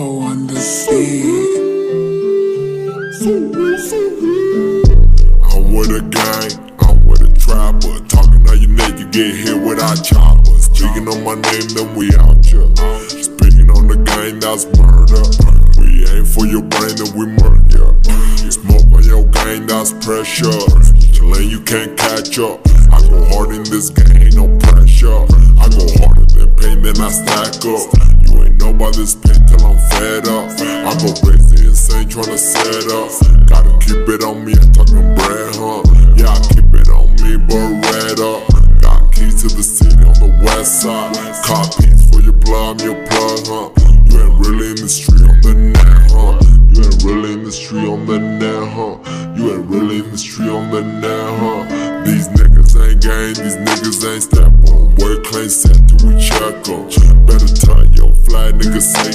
I'm with a gang, I'm with a trapper. Talking how you neck, you get hit with our choppers. Speaking on my name, then we out ya. Speaking on the gang, that's murder. We aim for your brain, then we murder ya. Smoke on your gang, that's pressure. Chillin', you can't catch up. I go hard in this game, no pressure. I go harder than pain, then I stack up. This pain till I'm fed up. I go crazy insane tryna set up. Gotta keep it on me, I'm talking bread, huh? Yeah, I keep it on me, but Beretta. Got keys to the city on the west side. Copies for your blood, I'm your plug, huh? You ain't really in the street on the net, huh? You ain't really in the street on the net, huh? You ain't really in the street on the net, huh? These niggas ain't gang, these niggas ain't step on. Word claim set till we check nigga say.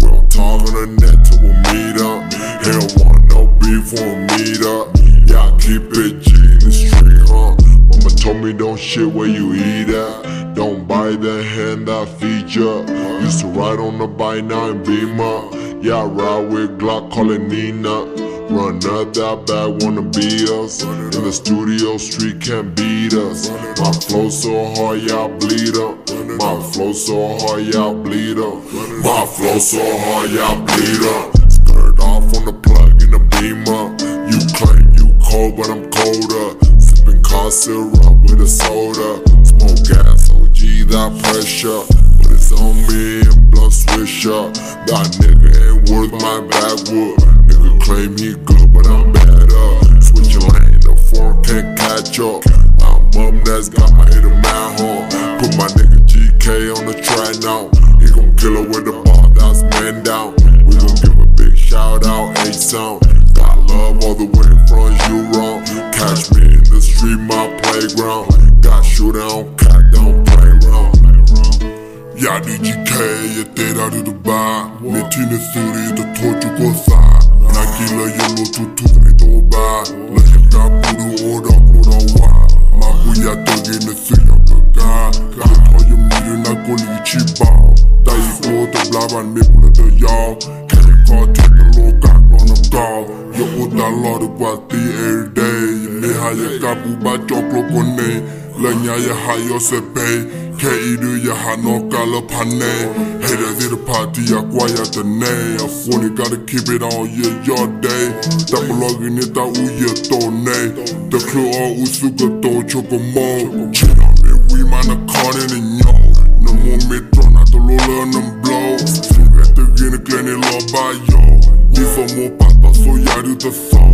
We don't talk on the net till we meet up. He don't want no beef when we meet up. Yeah, I keep it G in the street, huh? Mama told me don't shit where you eat at. Don't buy the hand that feed ya. Used to ride on the bike, now in Beamer. Yeah, I ride with Glock, call it Nina. Run up that bag, wanna be us. In the studio, street can't beat us. My flow so hard, I bleed up. My flow so hard, I bleed up. My flow so hard, I bleed up. Skirt off on the plug in the beamer. You claim you cold, but I'm colder. Sipping car syrup with a soda. Smoke gas, OG, that pressure. But it's on me and blood swisher. That nigga ain't worth my backwood. Claim he good, but I'm better. Switching lane, the four can't catch up. I'm up next, got my hit man home. Put my nigga GK on the track now. He gon' kill her with the ball, that's man down. We gon' give a big shout out, A sound. Got love all the way from you wrong. Catch me in the street, my playground. Got shooter on cat, don't play around. Ja, DGK, jag delar i Dubai Med tine suri, det toju gosa Nakila yellow tutu, ni doba La yaka buru oda kura wa Mabuya togi ne suya gaga Ka toyo miru na goli chiba Dai go the blaban me pula the yaw Can you call take a look at on a go Yo oda lot of what the every day Me ha ya kabu ba choklo kone La nya ya ha yo se pay Ke idu ya ha no kala pane. Haters in the party ya kwaya the name A funny gotta keep it on yeah your day it out uye to ne The clue all usuga to choko mo. Chill on me we man a con in yo No more me tron at the roller and them blow Fuga the gene kleni lo ba yo Ni for more papa so ya do the song